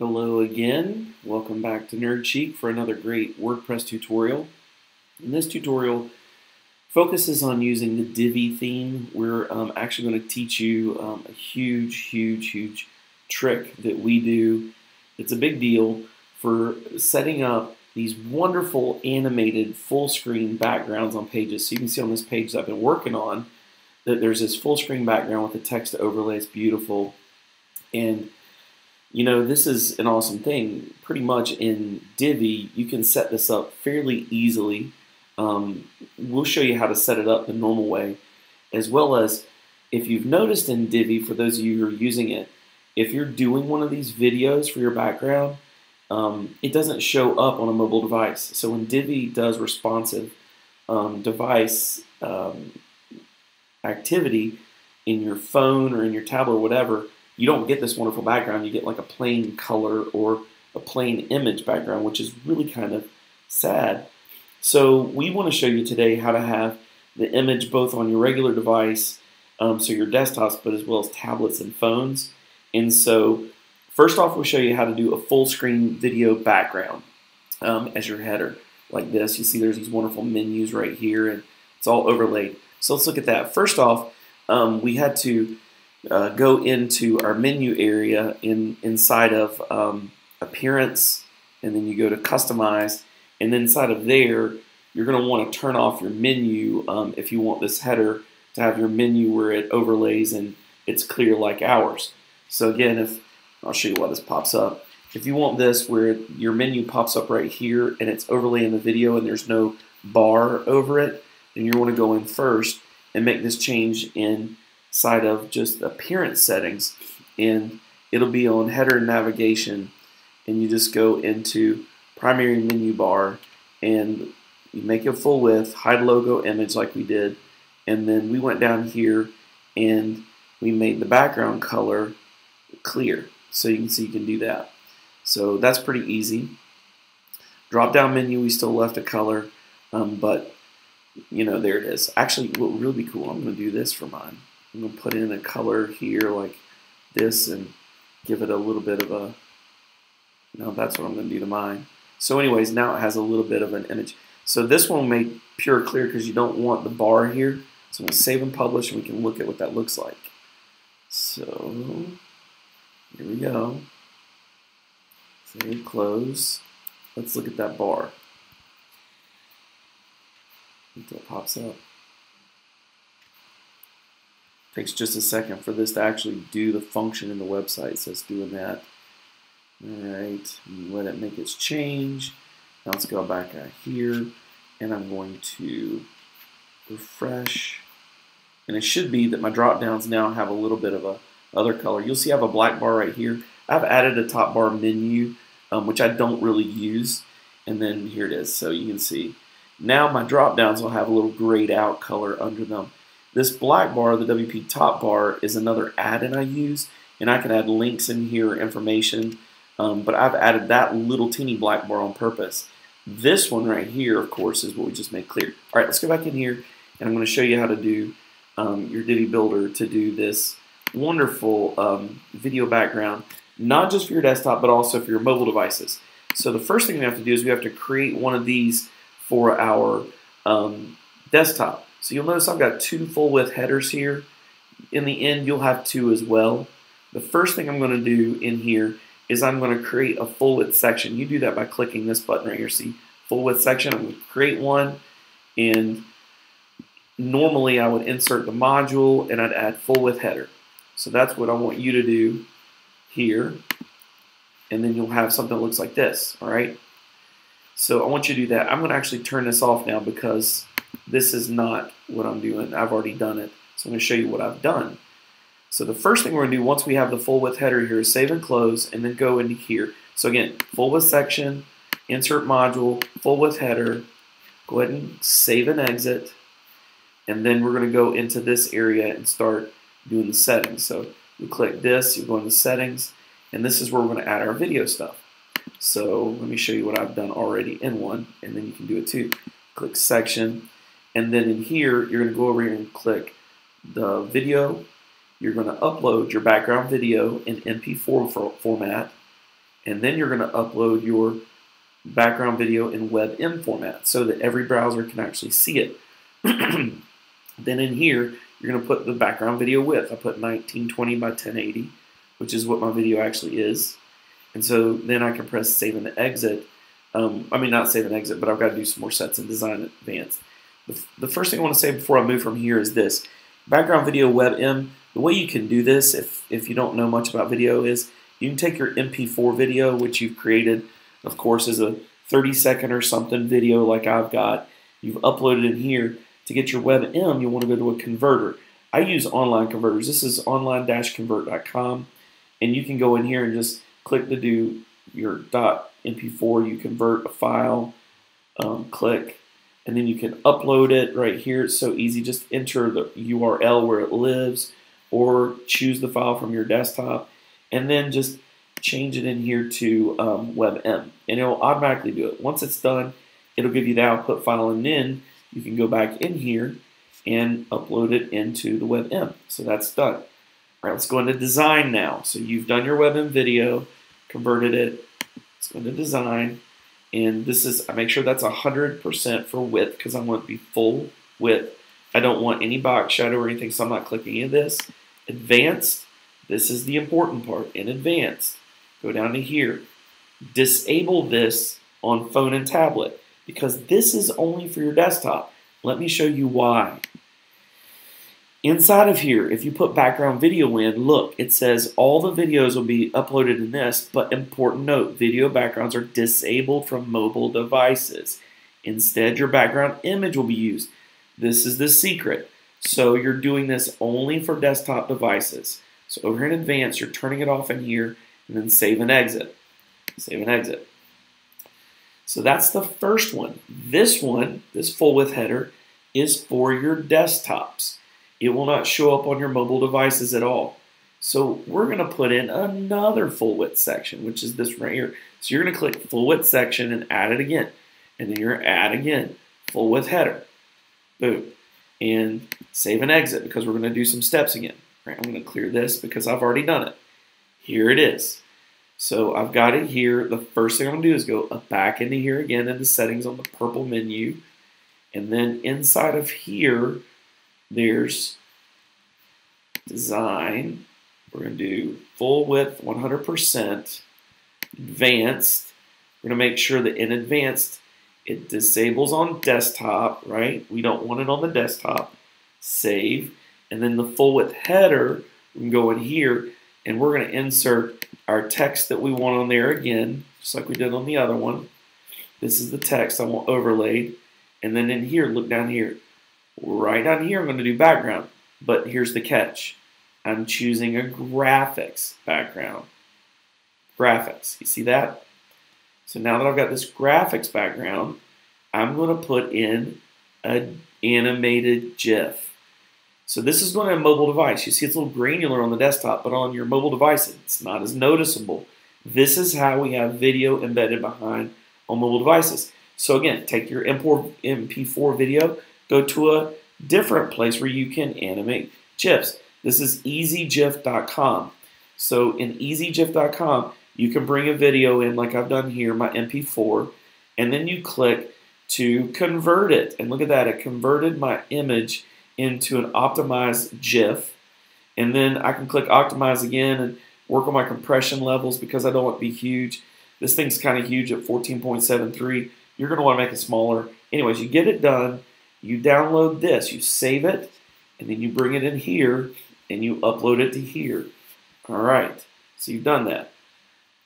Hello again. Welcome back to Nerd Chic for another great WordPress tutorial. In this tutorial focuses on using the Divi theme. We're um, actually going to teach you um, a huge, huge, huge trick that we do. It's a big deal for setting up these wonderful animated full screen backgrounds on pages. So you can see on this page that I've been working on that there's this full screen background with the text overlay. It's beautiful. And you know, this is an awesome thing. Pretty much in Divi, you can set this up fairly easily. Um, we'll show you how to set it up the normal way, as well as if you've noticed in Divi, for those of you who are using it, if you're doing one of these videos for your background, um, it doesn't show up on a mobile device. So when Divi does responsive um, device um, activity in your phone or in your tablet or whatever, you don't get this wonderful background. You get like a plain color or a plain image background, which is really kind of sad. So we want to show you today how to have the image both on your regular device, um, so your desktops, but as well as tablets and phones. And so first off, we'll show you how to do a full screen video background um, as your header like this. You see there's these wonderful menus right here and it's all overlaid. So let's look at that. First off, um, we had to uh, go into our menu area in inside of um, appearance and then you go to customize and inside of there you're going to want to turn off your menu um, if you want this header to have your menu where it overlays and it's clear like ours. So again if I'll show you why this pops up. If you want this where your menu pops up right here and it's overlaying the video and there's no bar over it then you want to go in first and make this change in side of just appearance settings and it'll be on header navigation and you just go into primary menu bar and you make it full width, hide logo image like we did, and then we went down here and we made the background color clear. So you can see you can do that. So that's pretty easy. Drop down menu, we still left a color, um, but you know, there it is. Actually, what would really be cool, I'm going to do this for mine. I'm going to put in a color here like this and give it a little bit of a, know, that's what I'm going to do to mine. So anyways, now it has a little bit of an image. So this one will make pure clear because you don't want the bar here. So I'm going to save and publish and we can look at what that looks like. So here we go. Save, close. Let's look at that bar. Until it pops up. Takes just a second for this to actually do the function in the website, so it's doing that. Alright, let it make its change. Now let's go back out here, and I'm going to refresh. And it should be that my drop downs now have a little bit of a other color. You'll see I have a black bar right here. I've added a top bar menu, um, which I don't really use. And then here it is, so you can see. Now my drop downs will have a little grayed out color under them. This black bar, the WP top bar, is another add-in I use, and I can add links in here, information, um, but I've added that little teeny black bar on purpose. This one right here, of course, is what we just made clear. All right, let's go back in here, and I'm going to show you how to do um, your Divi Builder to do this wonderful um, video background, not just for your desktop, but also for your mobile devices. So the first thing we have to do is we have to create one of these for our um, desktop. So you'll notice I've got two full width headers here. In the end, you'll have two as well. The first thing I'm going to do in here is I'm going to create a full width section. You do that by clicking this button right here. See, full width section. I'm going to create one, and normally I would insert the module and I'd add full width header. So that's what I want you to do here, and then you'll have something that looks like this. All right. So I want you to do that. I'm going to actually turn this off now because this is not what I'm doing. I've already done it. So I'm going to show you what I've done. So the first thing we're going to do once we have the full width header here is save and close and then go into here. So again, full width section, insert module, full width header. Go ahead and save and exit. And then we're going to go into this area and start doing the settings. So you click this, you go into settings, and this is where we're going to add our video stuff. So let me show you what I've done already in one, and then you can do it too. Click section, and then in here, you're going to go over here and click the video. You're going to upload your background video in MP4 format. And then you're going to upload your background video in WebM format so that every browser can actually see it. then in here, you're going to put the background video width. I put 1920 by 1080, which is what my video actually is. And so then I can press save and exit. Um, I mean, not save and exit, but I've got to do some more sets in Design Advanced. The, first thing I want to say before I move from here is this. Background video WebM, the way you can do this, if, if you don't know much about video, is you can take your MP4 video, which you've created, of course, as a 30 second or something video like I've got. You've uploaded in here. To get your WebM, you want to go to a converter. I use online converters. This is online-convert.com, and you can go in here and just click to do your .mp4. You convert a file, um, click, and then you can upload it right here. It's so easy. Just enter the URL where it lives, or choose the file from your desktop, and then just change it in here to um, WebM, and it will automatically do it. Once it's done, it'll give you the output file, and then you can go back in here and upload it into the WebM. So that's done. All right, let's go into design now. So you've done your WebM video, converted it. Let's go into design. And this is, I make sure that's 100% for width because I want to be full width. I don't want any box shadow or anything, so I'm not clicking any of this. Advanced, this is the important part. In advanced, go down to here. Disable this on phone and tablet because this is only for your desktop. Let me show you why. Inside of here, if you put background video in, look, it says all the videos will be uploaded in this, but important note, video backgrounds are disabled from mobile devices. Instead, your background image will be used. This is the secret. So you're doing this only for desktop devices. So over here in advanced, you're turning it off in here, and then save and exit. Save and exit. So that's the first one. This one, this full width header, is for your desktops. It will not show up on your mobile devices at all. So we're going to put in another full width section, which is this right here. So you're going to click full width section and add it again. And then you're add again, full width header. Boom. And save and exit because we're going to do some steps again. Right, I'm going to clear this because I've already done it. Here it is. So I've got it here. The first thing I'm going to do is go back into here again into settings on the purple menu. And then inside of here, there's design. We're going to do full width 100%, advanced. We're going to make sure that in advanced, it disables on desktop, right? We don't want it on the desktop. Save. And then the full width header, we can go in here and we're going to insert our text that we want on there again, just like we did on the other one. This is the text I want overlaid. And then in here, look down here. Right down here, I'm going to do background. But here's the catch. I'm choosing a graphics background. Graphics. You see that? So now that I've got this graphics background, I'm going to put in an animated GIF. So this is going to a mobile device. You see it's a little granular on the desktop, but on your mobile device, it's not as noticeable. This is how we have video embedded behind on mobile devices. So again, take your MP4 video, go to a different place where you can animate GIFs. This is ezgif.com. So in ezgif.com, you can bring a video in like I've done here, my MP4, and then you click to convert it. And look at that, it converted my image into an optimized GIF. And then I can click optimize again and work on my compression levels because I don't want to be huge. This thing's kind of huge at 14.73. You're going to want to make it smaller. Anyways, you get it done. You download this. You save it. And then you bring it in here and you upload it to here. All right. So you've done that.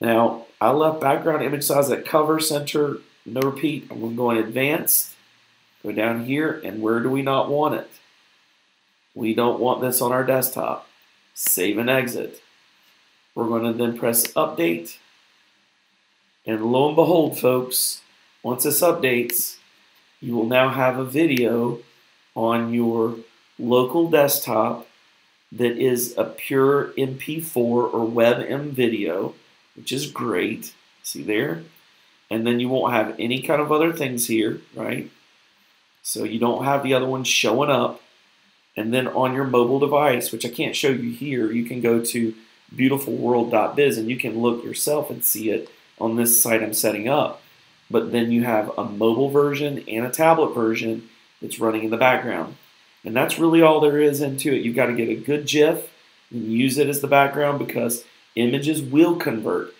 Now, I left background image size at cover center. No repeat. I'm going to go in advanced. Go down here. And where do we not want it? We don't want this on our desktop. Save and exit. We're going to then press update. And lo and behold, folks, once this updates, you will now have a video on your local desktop that is a pure MP4 or WebM video, which is great. See there? And then you won't have any kind of other things here, right? So you don't have the other ones showing up. And then on your mobile device, which I can't show you here, you can go to beautifulworld.biz, and you can look yourself and see it on this site I'm setting up. But then you have a mobile version and a tablet version that's running in the background. And that's really all there is into it. You've got to get a good GIF and use it as the background because images will convert.